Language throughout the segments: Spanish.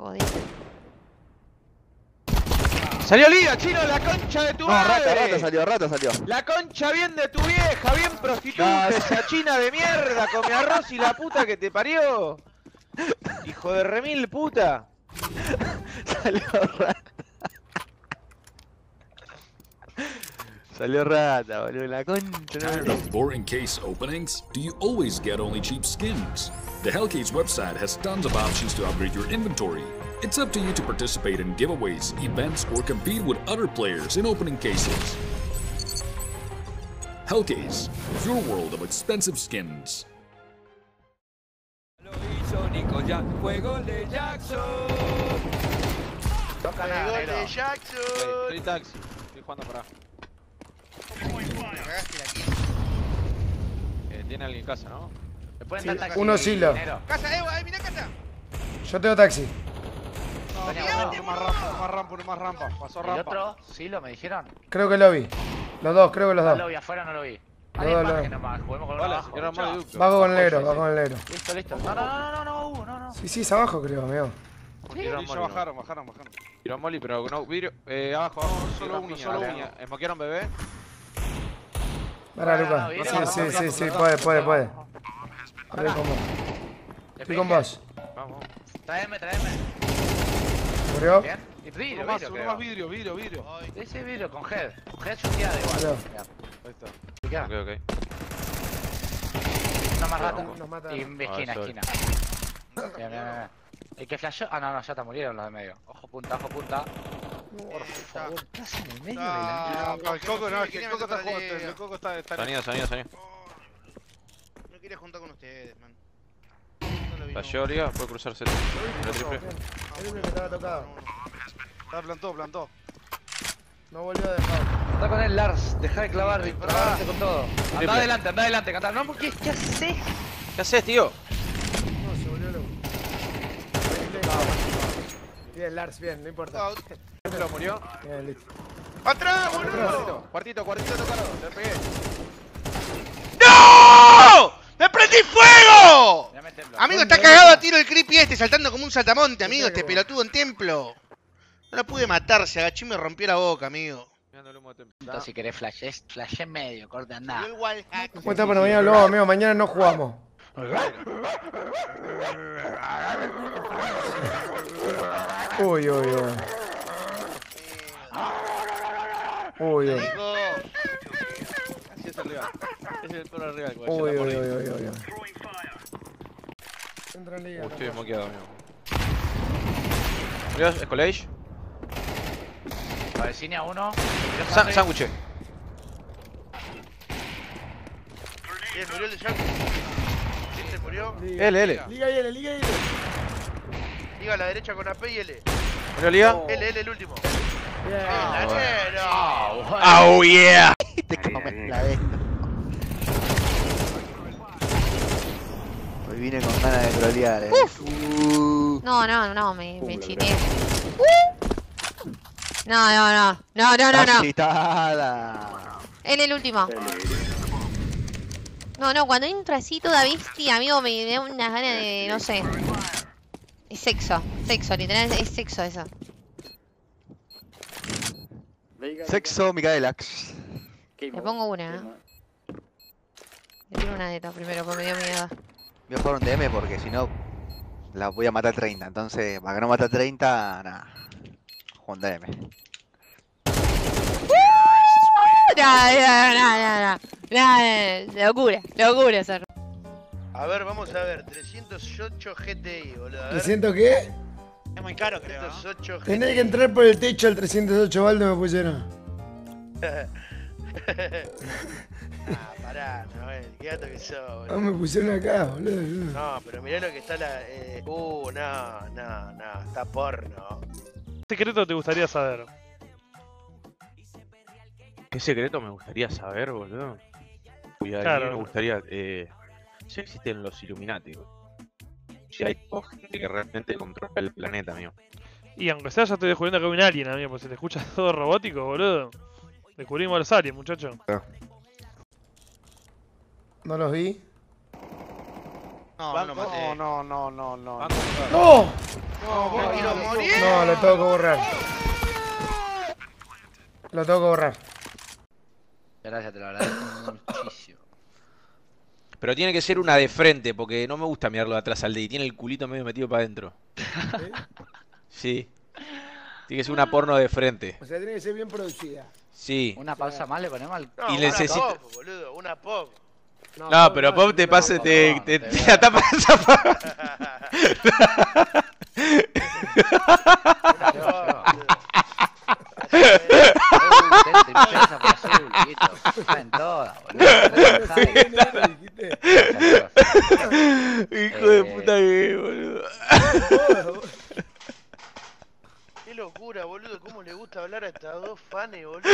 Jodido. Salió Lía, chino, la concha de tu No, madre. rata, rata salió, rata salió. La concha bien de tu vieja, bien prostituta, No, esa china de mierda, come arroz y la puta que te parió. Hijo de remil puta. Salió rata. Salió rata, boludo. La concha. Tired of boring case openings? Do you always get only cheap skins? The Hellcase website has tons of options to upgrade your inventory. It's up to you to participate in giveaways, events, or compete with other players in opening cases. Hellcase, your world of expensive skins. Lo hizo Nico Jack, fue gol de Jackson. Toca Gol de Jackson. Estoy taxi, estoy jugando para. Cagaste la aquí. Eh, tiene alguien en casa, ¿no? ¿Me pueden Sí, dar taxi, uno silo. Casa, eh, ahí, mirá casa. Yo tengo taxi. Tenía mirate, uno. más rampa, más rampa, más rampa. Pasó ¿El otro? ¿Silo me dijeron? Creo que lo vi. Los dos, creo que los No dos. lo vi, afuera no lo vi. No, no. nomás, juguemos con abajo. Bajo con el negro, bajo con el negro. Listo, listo. No, no, no, no, no, no, no. Sí, sí, es abajo creo, amigo. Sí, ya bajaron, bajaron, bajaron. Tiró Molly, pero no, vidrio. Eh, abajo, abajo. solo uno, solo uno. ¿Esmoquearon bebé? No, Luca. no, Sí, sí, sí, sí, puede, puede, puede. Estoy con vos. Le Estoy con pegué. vos. Vamos. Traeme, traeme. ¿Murió? Bien. Y vidrio, Uno vidrio, más vidrio, vidrio, vidrio. Ese vidrio con head. Con head chuteada igual. Ahí está. Ok, ok. Una más rata. Nos mata. Y esquina, eso. esquina. Bien, bien, bien. El que flashó. Ah, no, no, ya te murieron los de medio. Ojo punta, ojo punta. Por favor, estás en el medio de la. Ah, No, el Coco no, es que quería el Coco está jugando, el Coco está... está Sonido, sonido, sonido. No quería juntar con ustedes, man. Flasheó Liga, puede cruzarse. El triple. El único que estaba tocado. Está plantó, plantó. No volvió a dejar. Anda con él, Lars. Deja de clavar, clavarte con todo. Triple. Anda adelante, anda adelante, cantar. No, porque ¿qué haces? ¿Qué haces, tío? No, se volvió loco. Bien, Lars, bien, no importa. Out. Lo murió. Bien, listo. ¡Atrás, boludo! Cuartito, cuartito, cuartito tocado. Le pegué. ¡No! ¡Me prendí fuego! Amigo, está cagado a tiro el creepy este, saltando como un saltamonte, amigo, este pelotudo en templo. No lo pude matar, se agachó y me rompió la boca, amigo. Entonces, si querés flash, flash en medio, corte. ¿Cómo está para mañana luego, amigo? Mañana no jugamos. Uy, uy, uy. Uy, uy. Así es el rival. Ese es el perro rival. güey, Uy, uy, uy, uy, uy. Entra en liga. Uy, estoy desmoqueado, amigo. Murió, Escolage. Vecine a uno. Sándwich. Bien, murió el de Jack. Este murió. Liga. L, L. Liga y L, liga y L. Liga a la derecha con AP y L. Murió Liga. L, L, el último. Oh, yeah. Te comes la de esto. Hoy vine con ganas de trolear, eh. Uh, No, no, no, me, me chiné. No, no, no. No, no, no, no. agitada. Él el último. No, no, cuando entro así toda bestia, amigo, me da unas ganas de, no sé. Es sexo, sexo, literal, es sexo eso. Sexo, Micaelax. Le pongo una, ¿eh? Le tiro una de estas primero, porque me dio miedo. Voy a jugar un DM porque si no la voy a matar 30. Entonces, para que no mate 30, nada. Juego un DM. No. No, no, locura, locura hacer. A ver, vamos a ver. 308 GTI, boludo. A ver. ¿Te siento qué? Es muy caro, creo. 308 GTI. Tenés que entrar por el techo al 308 balde me pusieron. Ah, pará, Noel. Qué gato que sos, Ah, boludo. me pusieron acá, boludo. No, pero mirá lo que está la. Eh... Uh, no, no, no. Está porno. ¿Qué secreto te gustaría saber? ¿Qué secreto me gustaría saber, boludo? Mí Claro. me gustaría. Eh, si existen los Illuminati, boludo. Si hay gente que realmente controla el planeta, amigo. Y aunque sea, ya estoy descubriendo que hay un alien, amigo, pues se te escucha todo robótico, boludo. Descubrimos a los aliens, muchacho. No los vi. No, no lo maté. No, no, no, no, no. ¡No! No, vos tiró ¡Pero morí! No, lo tengo que borrar. Lo tengo que borrar. Gracias, te lo agradezco. Pero tiene que ser una de frente, porque no me gusta mirarlo de atrás al D y tiene el culito medio metido para adentro. Sí. Tiene que ser una porno de frente. O sea, tiene que ser bien producida. Sí. Una pausa más le ponemos al. No, Y una necesito- pop, boludo, una pop. No, pero Pop te pase, te, te, te la tapa esa pa- Está en todas, boludo. Hijo de puta que boludo. Qué locura, boludo. ¿Cómo le gusta hablar a estas dos fanes, boludo?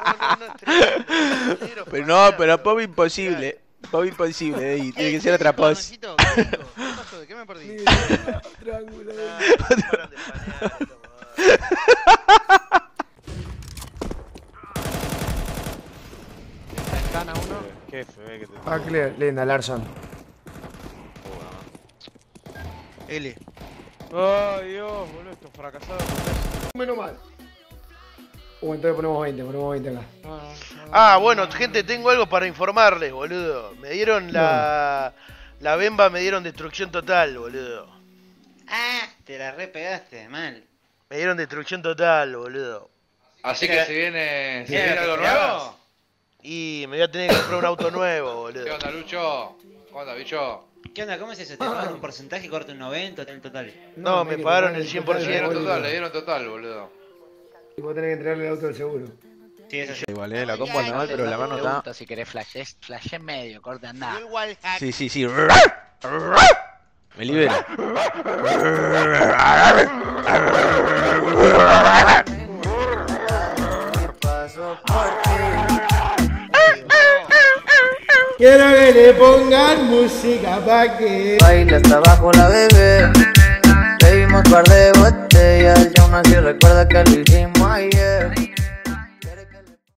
No, no, no, es tremendo. Negro, Pero no, pero Pop imposible. Pop imposible, Eddie. Tiene que ser otra pose. Juancito, ¿qué pasó? ¿De qué me perdí? Triángulo. Ah. Gana uno. Qué fe que te Ah. Linda, Larson. L. Ay, Dios, boludo, estos fracasados. Menos mal. Uh, entonces ponemos 20, ponemos 20 acá. Ah, bueno, gente, tengo algo para informarles, boludo. Me dieron la. La Bemba me dieron destrucción total, boludo. Ah, te la repegaste, mal. Me dieron destrucción total, boludo. Así que se viene. ¿Se viene algo nuevo? Y me voy a tener que comprar un auto nuevo, boludo. ¿Qué onda, Lucho? ¿Cómo onda, bicho? ¿Qué onda? ¿Cómo es eso? ¿Te pagan un porcentaje, corta un 90 en el total? No, me que pagaron el pagan 100%. Le dieron boludo. total, le dieron total, boludo. Y vos tenés que entregarle el auto del seguro. Sí, eso sí. Igual, eh, la combo anda mal, pero la mano está. Si querés flash, flash en medio, corte andá. Igual Sí, sí, sí. Me libera. Quiero que le pongan música pa' que. Baila hasta abajo la bebé. Bebimos par de botellas y aún así recuerda que lo hicimos ayer.